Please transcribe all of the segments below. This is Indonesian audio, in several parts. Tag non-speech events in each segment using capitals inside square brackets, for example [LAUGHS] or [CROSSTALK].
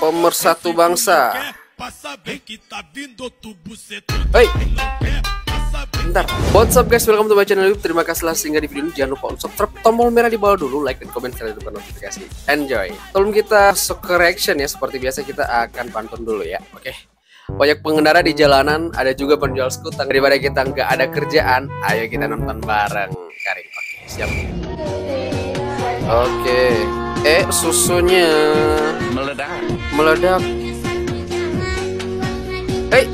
Pemersatu bangsa. Hei, bentar. What's up guys, welcome to my channel YouTube. Terima kasih lah sehingga di video ini jangan lupa untuk subscribe tombol merah di bawah dulu, like dan komen serta juga notifikasi. Enjoy. Sebelum kita masuk ke reaction ya, seperti biasa kita akan pantun dulu ya. Oke. Banyak pengendara di jalanan, ada juga penjual skuter. Daripada kita nggak ada kerjaan, ayo kita nonton bareng. Karing. Oke, siap. Oke. Eh, susunya meledak meledak. Hei. [LAUGHS]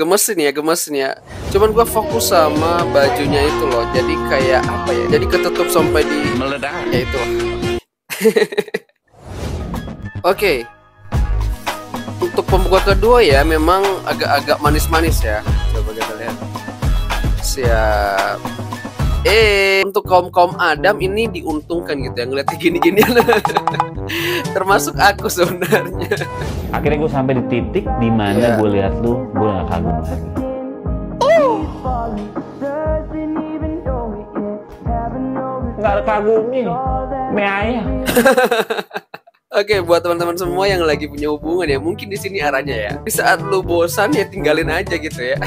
gemesin ya, gemesin ya. Cuman gua fokus sama bajunya itu loh. Jadi kayak apa ya? Jadi ketutup sampai di meledak ya itu. [LAUGHS] Oke. Untuk pembuka kedua ya memang agak-agak manis-manis ya. Coba kita lihat. Siap. Eh, untuk kaum-kaum Adam ini diuntungkan gitu ya ngeliatnya gini-ginian. [LAUGHS] Termasuk aku sebenarnya. akhirnya gue sampai di titik di mana Iya. gue lihat lu gue gak kagum lagi nggak ada kagumnya me ayah [LAUGHS] Oke, buat teman-teman semua yang lagi punya hubungan ya, mungkin di sini arahnya ya. Di saat lu bosan ya tinggalin aja gitu ya.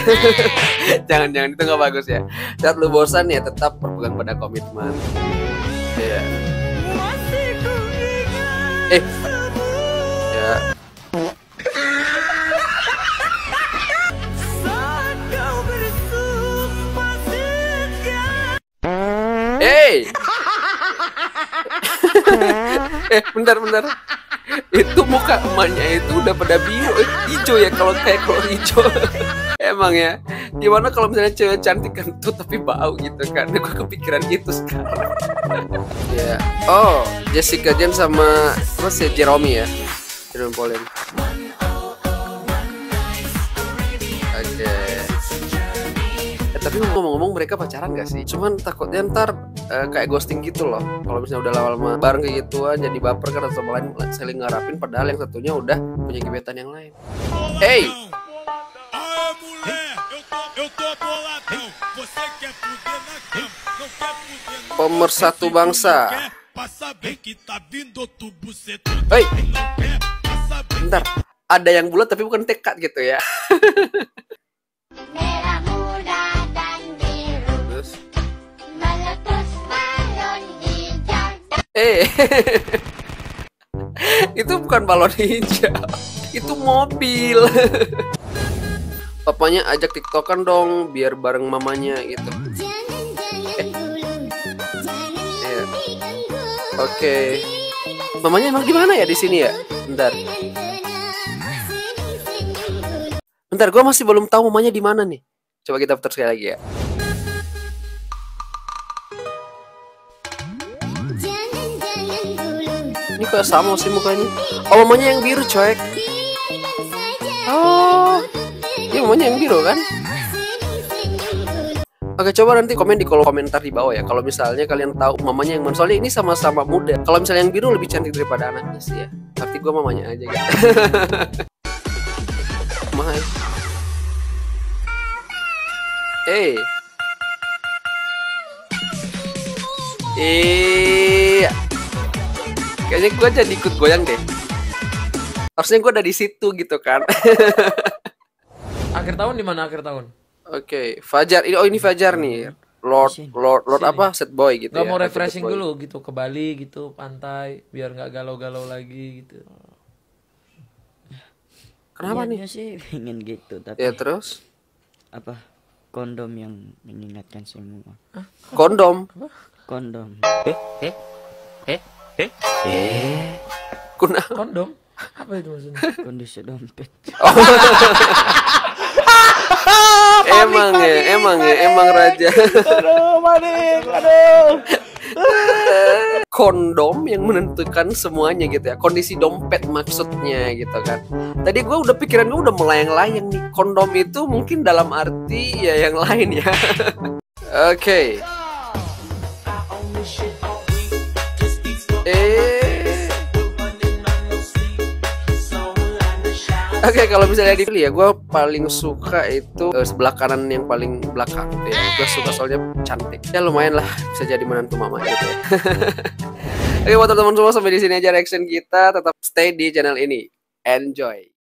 [LAUGHS] Jangan-jangan itu nggak bagus ya. Saat lu bosan ya tetap berpegang pada komitmen. Iya. Eh. Ya. Hey! Eh, bentar, bentar. Itu muka emaknya itu udah pada biru, eh, hijau ya kalau kayak kalau hijau. [LAUGHS] Emang ya. Gimana kalau misalnya cewek cantik tuh tapi bau gitu kan? Gue kepikiran gitu sekarang. [LAUGHS] ya. Oh, Jessica Jen sama apa sih Jeremy ya? Jerome Pauline. Oke. Eh, tapi ngomong-ngomong mereka pacaran gak sih? Cuman takutnya ntar eh, kayak ghosting gitu loh. Kalau misalnya udah lama-lama bareng kayak gituan jadi baper atau sama lain saling ngarapin padahal yang satunya udah punya gebetan yang lain. Hey, Ah, pemersatu bangsa. Hey, bentar. Ada yang bulat tapi bukan tekad gitu ya. [LAUGHS] eh, [LAUGHS] itu bukan balon hijau, itu mobil. [LAUGHS] Papanya ajak tiktokan dong biar bareng mamanya gitu. Lebih ganggu Oke. Mamanya emang di mana ya di sini ya? Bentar. Bentar, gua masih belum tahu mamanya di mana nih. Coba kita putar sekali lagi ya. Ini kayak sama sih mukanya. Oh, mamanya yang biru, coy. Oh. Ini mamanya yang biru kan? Oke, coba nanti komen di kolom komentar di bawah ya. Kalau misalnya kalian tahu mamanya yang mana. Ini sama-sama muda. Kalau misalnya yang biru lebih cantik daripada anaknya sih ya. Berarti gua mamanya aja gitu. [LAUGHS] Mahal. Eh. Eh. Kayaknya gua jadi ikut goyang deh. Harusnya gua ada di situ gitu kan. [LAUGHS] Akhir tahun di mana akhir tahun? Oke, Fajar. Ini oh ini Fajar nih. Lord Lord Lord Sini. apa? Set boy gitu Gak ya. mau refreshing dulu gitu ke Bali gitu, pantai, biar nggak galau-galau lagi gitu. Kenapa nih? Niatnya sih pengen gitu tapi Ya terus apa kondom yang mengingatkan semua kondom. kondom Kuna. Kondom? Apa itu maksudnya? kondisi dompet [LAUGHS] [LAUGHS] emang ya, emang ya, emang raja. [LAUGHS] Kondom yang menentukan semuanya gitu ya. Kondisi dompet maksudnya gitu kan. Tadi gue udah pikiran gue udah melayang-layang nih. Kondom itu mungkin dalam arti ya yang lain ya. Oke. Eh. Oke, kalau misalnya dipilih ya, gue paling suka itu eh, sebelah kanan yang paling belakang. Ya. Gue suka soalnya cantik. Ya lumayan lah, bisa jadi menantu mama gitu ya. [LAUGHS] Oke, buat teman-teman semua sampai di sini aja reaction kita. Tetap stay di channel ini. Enjoy.